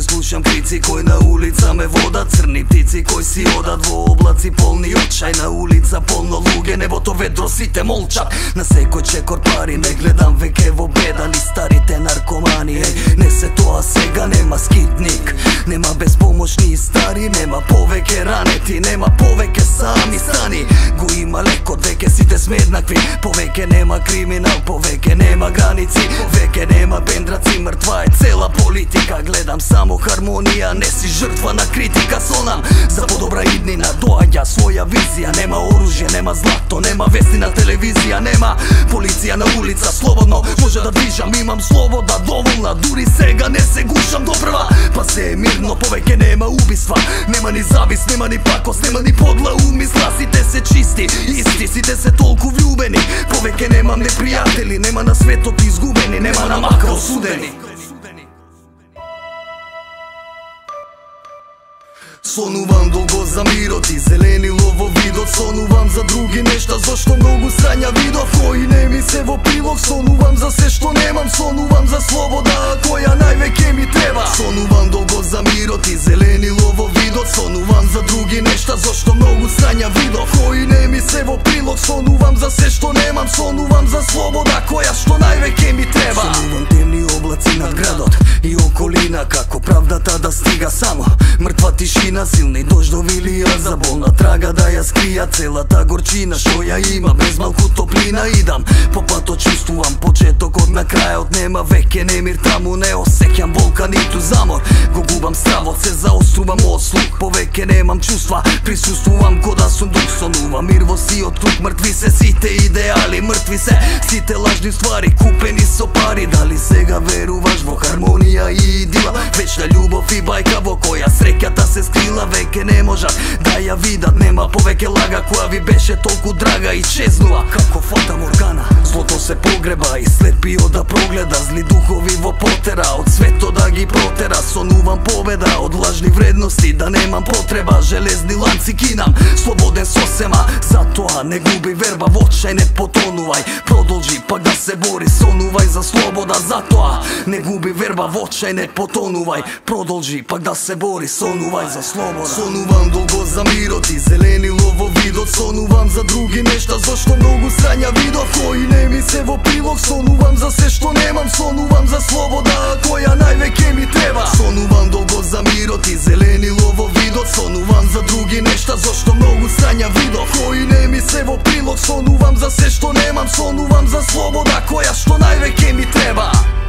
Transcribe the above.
Чудни слушам крици кои на улица ме водат. Црни птици кои си одат во облаци полни очај. На улица полно луѓе, небото ведро сите молчат. На секој чекор пари не гледам веќе во беда Ни старите наркомани, е не се тоа сега Нема скитник, нема безпомошни и стари Нема повеќе ранети, нема повеќе сами стани. Го има леко, веќе сите сме еднакви Повеќе нема криминал, повеќе нема граници Веќе нема бендраци, мртва е цела политика. Гледам само хармонија, не си жртва на критика Сонам за подобра иднина, доаѓа. Своја визија Нема оружје, нема злато, нема вести на телевизија Нема полиција на улица, може да движам Имам слобода доволна, дури сега не се гушам до прва. Па се е мирно, повеќе нема убиства Нема ни завис, нема ни пакос, нема ни подла умисла Сите се чисти, исти, сите се толку влюбени Повеќе немам непријатели, нема на светот изгубени Нема на макро судени. Сонувам долго за мирот и зелени лово видот. Сонувам за други нешта зашто многу сања видов. Кои не ми се во прилог Сонувам за се што немам. Сонувам за слобода која највеќе ми треба. Сонувам долго за мирот и зелени лово видот. Сонувам за други нешта зашто многу сања видов. Кои не ми се во прилог Сонувам за се што немам. Сонувам за слобода која што највеќе ми треба. Сонувам темни облаци над градот и околина Како правдата да стига само. Мртва тишина, силни дождови лија За болна трага да ја скрија Целата горчина што ја има Без малку топлина идам. По пато чувствувам почетокот на крајот Нема веќе немир таму Не осеќам болка ниту замор. Го губам стравот, се заострувам од слух Повеќе немам чувства. Присуствувам ко да сум дух Сонувам мир во сиот тук Мртви се сите идеали Мртви се сите лажни ствари Купени со пари. Дали сега веруваш во хармонија и дива? Вечна љубов бајка во која среќата се скрила Веќе не можат да ја видат. Нема повеќе лага која ви беше толку драга и чезнува. Како фата моргана Злото се погреба и слепио да прогледа. Зли духови во потера Од светот да ги протера. Да немам потреба Железни ланци кинам Слободен сосема Затоа не губи верба во чај Не потонувај Продолжи пак да се бори Сонувај за слобода Затоа не губи верба во чај Не потонувај Продолжи пак да се бори Сонувај за слобода. Сонувам долго за мирот и зелени лово видот Сонувам за други нешта зашто многу сања видов Кои не ми се во прилог Сонувам за се што немам Сонувам за слобода која највеќе ми треба. Сонувам долго за мирот и зелени прилог Сонувам за други нешта зашто многу сања видов. Кои не ми се во прилог Сонувам за се што немам Сонувам за слобода која што највеќе ми треба.